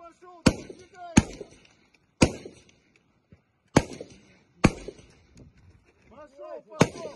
пошел, ты. Пошел, пошел.